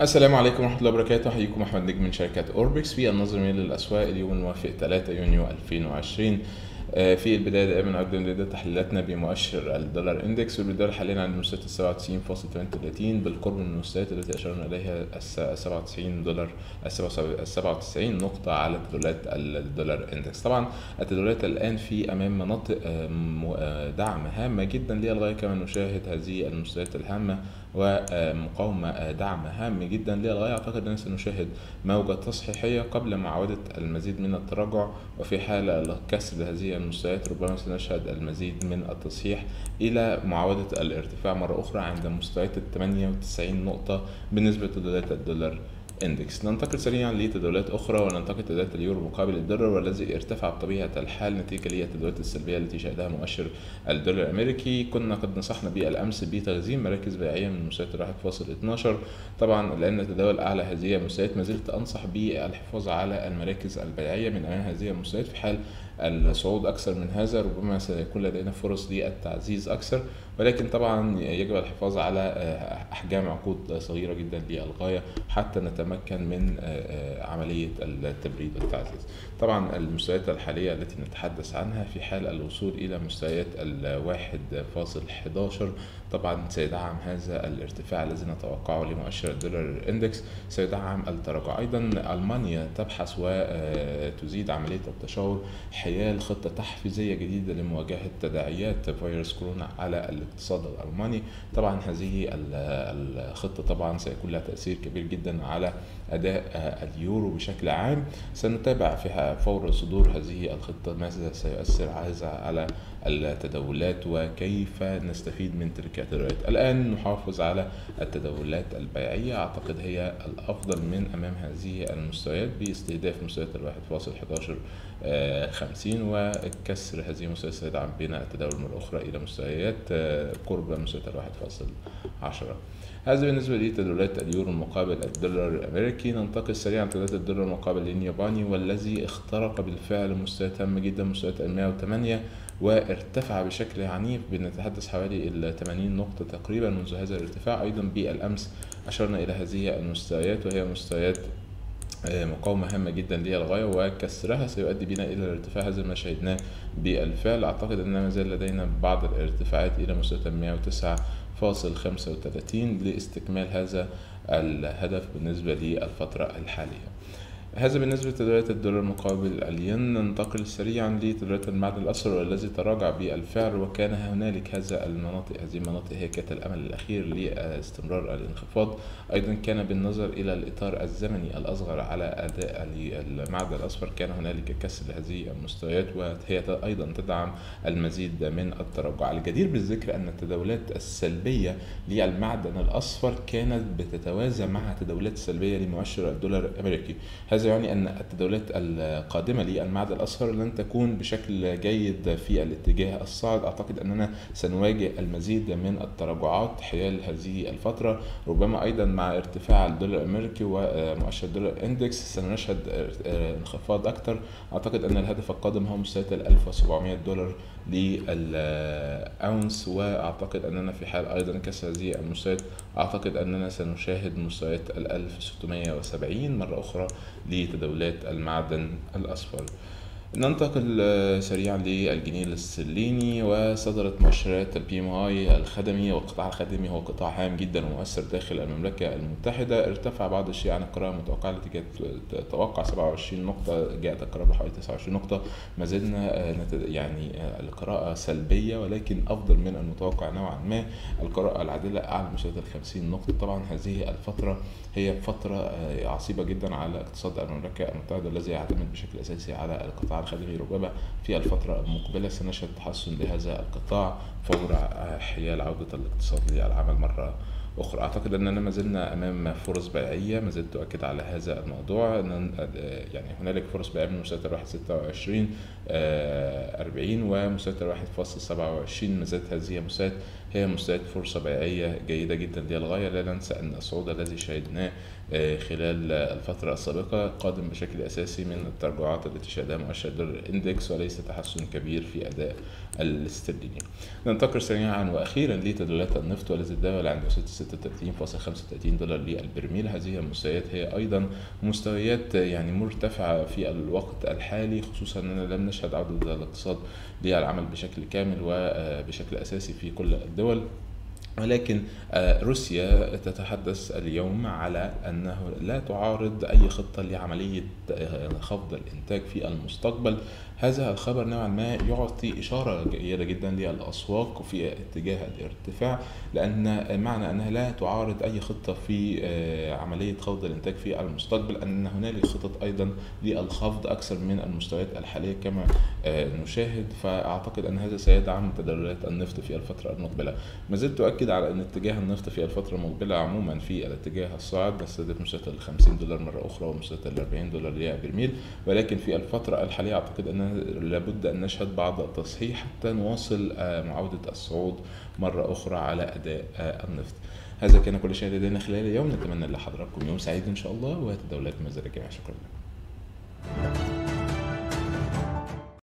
السلام عليكم ورحمة الله وبركاته. أحييكم أحمد نجم من شركة أوربكس في النظر للأسواق اليوم الموافق 3 يونيو 2020 آه، في البداية دائما نقدم لدى تحليلاتنا بمؤشر الدولار index والدولار حاليا عند مستوى 97.38 بالقرب من المستويات التي أشرنا إليها الس- 97 دولار 97 نقطة على تداولات الدولار index. طبعا التداولات الآن في أمام مناطق آه، آه، دعم هامة جدا للغاية كما نشاهد هذه المستويات الهامة ومقاومة دعم هام جدا للغاية. أعتقد أننا سنشاهد موجة تصحيحية قبل معاودة المزيد من التراجع وفي حال كسر هذه المستويات ربما سنشهد المزيد من التصحيح إلى معاودة الارتفاع مرة أخرى عند مستويات ال 98 نقطة بالنسبة لتداولات الدولار إندكس. ننتقل سريعا لتداولات أخرى وننتقل تداولات اليورو مقابل الدولار والذي ارتفع بطبيعة الحال نتيجة للتداولات السلبية التي شهدها مؤشر الدولار الأمريكي. كنا قد نصحنا بالأمس بتخزين مراكز بيعية من مستويات 1.12 طبعا لأن تداول أعلى هذه المستويات ما زلت أنصح بالحفاظ على المراكز البيعية من أمام هذه المستويات في حال الصعود أكثر من هذا ربما سيكون لدينا فرص للتعزيز أكثر. ولكن طبعا يجب الحفاظ على أحجام عقود صغيرة جدا للغاية حتى نتمكن من عملية التبريد والتعزيز. طبعا المستويات الحالية التي نتحدث عنها في حال الوصول إلى مستويات الواحد فاصل 11 طبعا سيدعم هذا الارتفاع الذي نتوقعه لمؤشر الدولار إندكس. سيدعم التراجع أيضا ألمانيا تبحث وتزيد عملية التشاور حيال خطة تحفيزية جديدة لمواجهة تداعيات فيروس كورونا على الاقتصاد الألماني. طبعا هذه الخطة طبعا سيكون لها تأثير كبير جدا على أداء اليورو بشكل عام. سنتابع في فور صدور هذه الخطة ماذا سيؤثر هذا على التداولات وكيف نستفيد من تلك التداولات؟ الآن نحافظ على التداولات البيعية. أعتقد هي الأفضل من أمام هذه المستويات باستهداف مستويات الواحد فاصل 11 50 وكسر هذه المستويات سيدعم بنا التداول مرة أخرى إلى مستويات قرب مستويات الواحد فاصل 10 هذا بالنسبة لتداولات اليورو مقابل الدولار الأمريكي. ننتقل سريعا تداولات الدولار مقابل الياباني والذي اخترق بالفعل مستويات هامة جدا مستويات 108 وارتفع بشكل عنيف بنتحدث حوالي ال 80 نقطة تقريبا منذ هذا الارتفاع. أيضا بالأمس أشرنا إلى هذه المستويات وهي مستويات مقاومة هامة جدا للغاية وكسرها سيؤدي بنا إلى الارتفاع هذا ما شاهدناه بالفعل. أعتقد أن ما زال لدينا بعض الارتفاعات إلى مستوى 109 فاصل 35 لاستكمال هذا الهدف بالنسبة للفترة الحالية. هذا بالنسبة لتداولات الدولار مقابل الين ننتقل سريعا لتداولات المعدن الأسفل والذي تراجع بالفعل وكان هنالك هذا المناطق هذه المناطق هي كانت الأمل الأخير لاستمرار الانخفاض. أيضا كان بالنظر إلى الإطار الزمني الأصغر على أداء المعدن الأصفر كان هنالك كسر هذه المستويات وهي أيضا تدعم المزيد من التراجع. الجدير بالذكر أن التداولات السلبية للمعدن الأصفر كانت بتتوازى مع التداولات السلبية لمؤشر الدولار الأمريكي. هذا يعني أن التداولات القادمة للمعدن الاصفر لن تكون بشكل جيد في الاتجاه الصاعد أعتقد أننا سنواجه المزيد من التراجعات حيال هذه الفترة. ربما أيضا مع ارتفاع الدولار الأمريكي ومؤشر الدولار إندكس سنشهد انخفاض أكثر. أعتقد أن الهدف القادم هو مستويات ال 1700 دولار للأونس وأعتقد أننا في حال أيضا كسر هذه المستويات أعتقد أننا سنشاهد مستويات ال 1670 مرة أخرى لتداولات المعدن الأصفر. ننتقل سريعا للجنيه الاسترليني وصدرت مؤشرات ال PMI الخدمي والقطاع الخدمي. هو قطاع هام جدا ومؤثر داخل المملكة المتحدة. ارتفع بعض الشيء عن القراءة المتوقعة التي كانت تتوقع 27 نقطة جاءت القراءة بحوالي 29 نقطة. ما زلنا يعني القراءة سلبية ولكن أفضل من المتوقع نوعا ما. القراءة العادلة أعلى من ال 50 نقطة. طبعا هذه الفترة هي فترة عصيبة جدا على اقتصاد المملكة المتحدة الذي يعتمد بشكل أساسي على القطاع الخدمي ربما في الفترة المقبلة سنشهد تحسن لهذا القطاع فور حيال عودة الاقتصاد للعمل مرة أخرى. أعتقد أننا ما زلنا أمام فرص بيعية ما زلت أؤكد على هذا الموضوع. يعني هنالك فرص بيعية من مستوى ومستوى الواحد فاصل سبعة وعشرين ما زالت هذه المستويات هي مستويات فرصة بيعية جيدة جدا. للغاية لا ننسى أن الصعود الذي شهدناه آه، خلال الفترة السابقة قادم بشكل أساسي من التراجعات التي شهدها مؤشر دولار إندكس وليس تحسن كبير في أداء الاسترليني. ننتقل سريعا وأخيرا لتداولات النفط والذي تداول عند 36.35 دولار للبرميل. هذه المستويات هي أيضا مستويات يعني مرتفعة في الوقت الحالي خصوصا أننا لم نشهد عودة الاقتصاد للعمل بشكل كامل وبشكل أساسي في كل الدول ولكن آه، روسيا تتحدث اليوم على أنه لا تعارض أي خطة لعملية آه، خفض الإنتاج في المستقبل. هذا الخبر نوعا ما يعطي إشارة جيدة جدا للأسواق في اتجاه الارتفاع لأن معنى أنها لا تعارض أي خطة في آه، عملية خفض الإنتاج في المستقبل أن هنالك خطط أيضا للخفض أكثر من المستويات الحالية كما نشاهد. فأعتقد أن هذا سيدعم تداولات النفط في الفترة المقبلة. ما زلت أؤكد أكد على أن اتجاه النفط في الفترة المقبلة عموما في الاتجاه الصاعد نستهدف مستويات ال 50 دولار مرة أخرى ومستويات ال 40 دولار للبرميل ولكن في الفترة الحالية أعتقد أن لابد أن نشهد بعض التصحيح حتى نواصل آه، معاودة الصعود مرة أخرى على أداء آه، النفط. هذا كان كل شيء لدينا خلال اليوم نتمنى لحضراتكم يوم سعيد إن شاء الله وتداولات مزارة شكرا لكم.